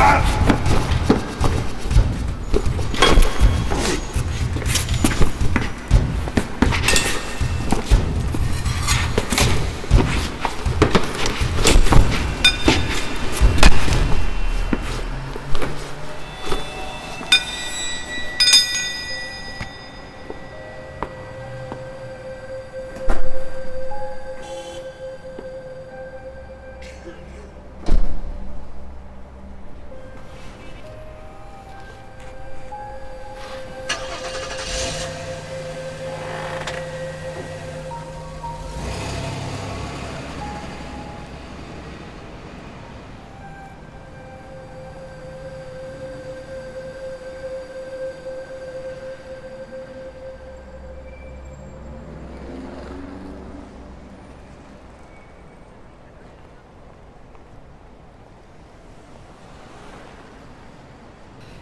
Ah!